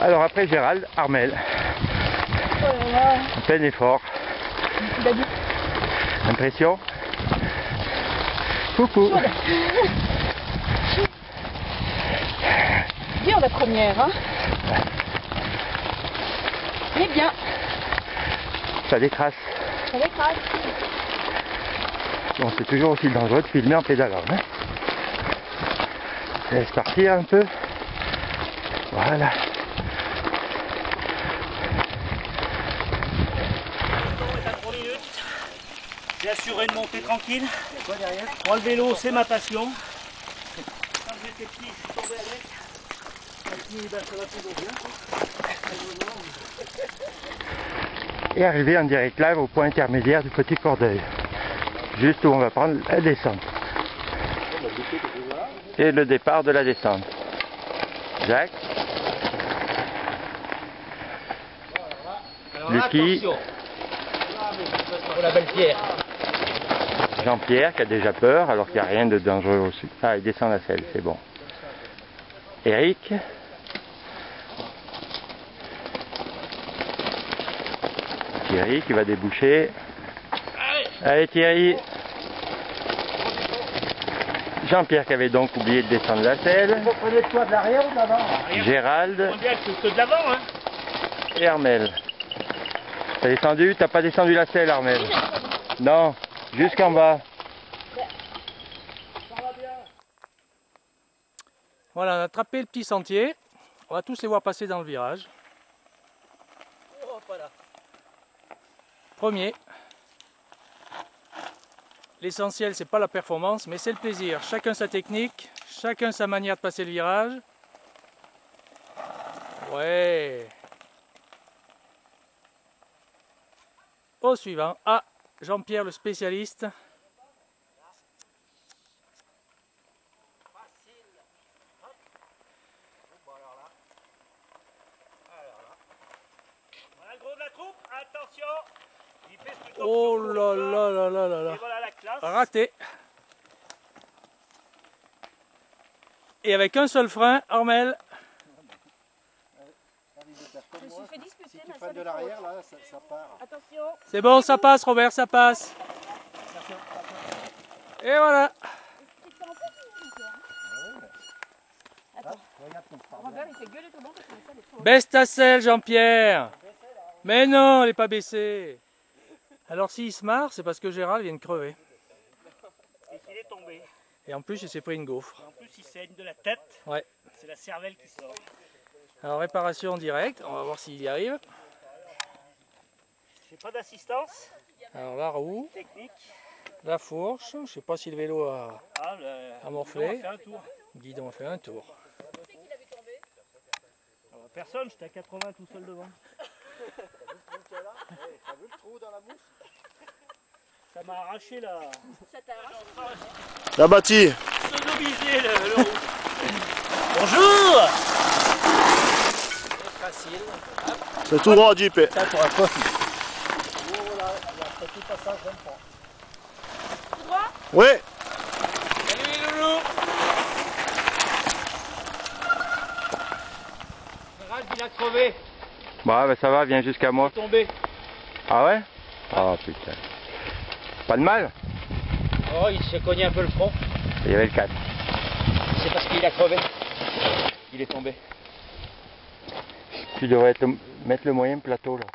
Alors après Gérald, Armel, Oh là là. en plein effort. Impression Coucou bien la première, hein. Mais bien, Ça décrasse. ça l'écrase. Bon, c'est toujours aussi dangereux de filmer en pédalant. Hein Laisse partir un peu. Voilà. J'ai assuré une montée tranquille. Moi, le vélo, c'est ma passion. Quand j'étais petit, je suis tombé avec. Ben, ça va toujours bien. Et arriver en direct live au point intermédiaire du Petit Cordeuil. Juste où on va prendre la descente. Et le départ de la descente. Jacques, Lucky, Pour la belle pierre. Jean-Pierre qui a déjà peur alors qu'il n'y a rien de dangereux au-dessus. Ah, il descend la selle, c'est bon. Eric. Thierry qui va déboucher. Allez Thierry. Jean-Pierre qui avait donc oublié de descendre la selle. Vous prenez toi de l'arrière ou de l'avant? Gérald de l'avant, hein. et Armel. T'as descendu? T'as pas descendu la selle Armel Non, jusqu'en bas. Voilà, on a attrapé le petit sentier. On va tous les voir passer dans le virage. Premier. L'essentiel, c'est pas la performance, mais c'est le plaisir. Chacun sa technique, chacun sa manière de passer le virage. Ouais. Au suivant. Ah, Jean-Pierre le spécialiste. Voilà le gros de la troupe. Attention. Il fait ce que Oh là là là là là là. Voilà. Raté. Et avec un seul frein, Armel. Je me suis fait disputer ma Pas salle de est l'arrière, là, ça, ça part. Attention. C'est bon, ça passe, Robert, ça passe. Et voilà. Baisse ta selle, Jean-Pierre. Mais non, elle n'est pas baissée. Alors s'il se marre, c'est parce que Gérald vient de crever. Et qu'il est tombé. Et en plus, il s'est pris une gaufre. En plus, il saigne de la tête. Ouais. C'est la cervelle qui sort. Alors réparation en direct, on va voir s'il y arrive. J'ai pas d'assistance Alors la roue, technique. la fourche, je sais pas si le vélo a... Ah, le... À morfler. On va faire un tour. Guidon a fait un tour. Personne, j'étais à 80 tout seul devant. T'as vu le trou dans la mousse Ça m'a arraché la. Ça t'arrache. La bâtie C'est tout droit, un coffre. Oui Salut les loulous Gérald, il a crevé, Bon, bah, ça va, viens jusqu'à moi. tombé. Ah ouais? Oh putain. Pas de mal Oh, il s'est cogné un peu le front. Il y avait le 4. C'est parce qu'il a crevé. Il est tombé. Tu devrais te- mettre le moyen plateau là.